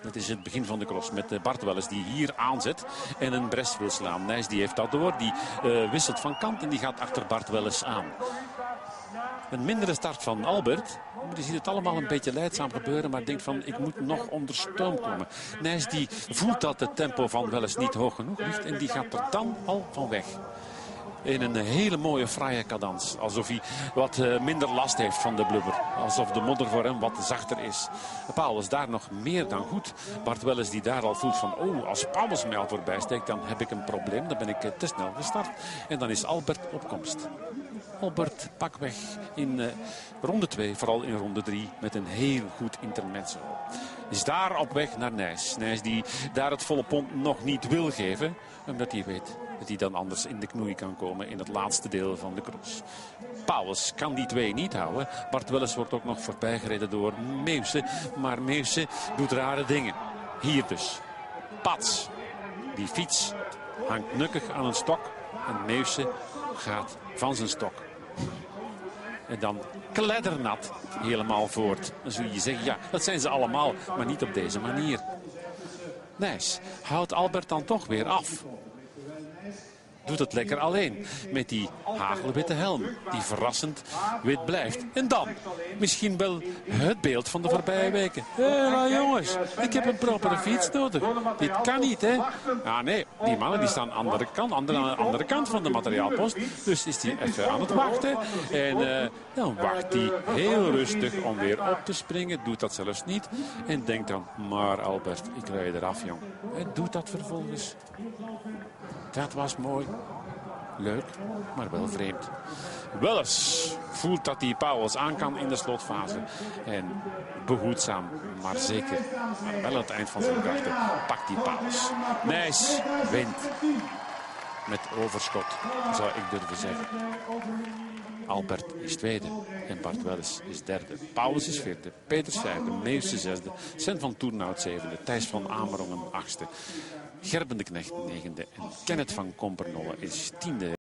Het is het begin van de cross met Bart Welles die hier aanzet en een bres wil slaan. Nijs die heeft dat door. Die uh, wisselt van kant en die gaat achter Bart Welles aan. Een mindere start van Albert. Je ziet het allemaal een beetje leidzaam gebeuren. Maar denkt van, ik moet nog onder stoom komen. Nijs die voelt dat het tempo van Welles niet hoog genoeg ligt. En die gaat er dan al van weg in een hele mooie fraaie cadans. Alsof hij wat uh, minder last heeft van de blubber. Alsof de modder voor hem wat zachter is. Paulus daar nog meer dan goed. Bart Welles die daar al voelt van... oh, als Paulus mij al voorbij steekt, dan heb ik een probleem. Dan ben ik uh, te snel gestart. En dan is Albert op komst. Albert pakweg in uh, ronde 2, vooral in ronde 3, met een heel goed intermezzo. Is daar op weg naar Nijs. Nijs die daar het volle pond nog niet wil geven, omdat hij weet dat hij dan anders in de knoei kan komen in het laatste deel van de cross. Paulus kan die twee niet houden. Bart Welles wordt ook nog voorbijgereden door Meeuwse. Maar Meeuwse doet rare dingen. Hier dus. Pats. Die fiets hangt nukkig aan een stok. En Meeuwse gaat van zijn stok. En dan kleddernat helemaal voort. Dan zul je zeggen, ja, dat zijn ze allemaal. Maar niet op deze manier. Nice. Houdt Albert dan toch weer af doet het lekker alleen. Met die hagelwitte helm, die verrassend wit blijft. En dan misschien wel het beeld van de voorbije weken. Hé, jongens, ik heb een propere fiets nodig. Dit kan niet, hè? Ah nee, die mannen die staan aan de andere kant, aan de andere kant van de materiaalpost. Dus is hij even aan het wachten. En uh, dan wacht hij heel rustig om weer op te springen. Doet dat zelfs niet. En denkt dan, maar Albert, ik rij eraf, jong. En doet dat vervolgens. Dat was mooi. Leuk, maar wel vreemd. Welles voelt dat hij Pauwels aan kan in de slotfase. En behoedzaam, maar zeker, wel aan het eind van zijn krachten, pakt hij Pauwels. Nijs wint. Met overschot, zou ik durven zeggen. Albert is tweede en Bart Welles is derde. Paulus is vierde, Peters vijfde, Meeuwse zesde, Sven van Toernout zevende, Thijs van Amerongen achtste. Gerben de Knecht negende en Kenneth van Kompernolle is tiende.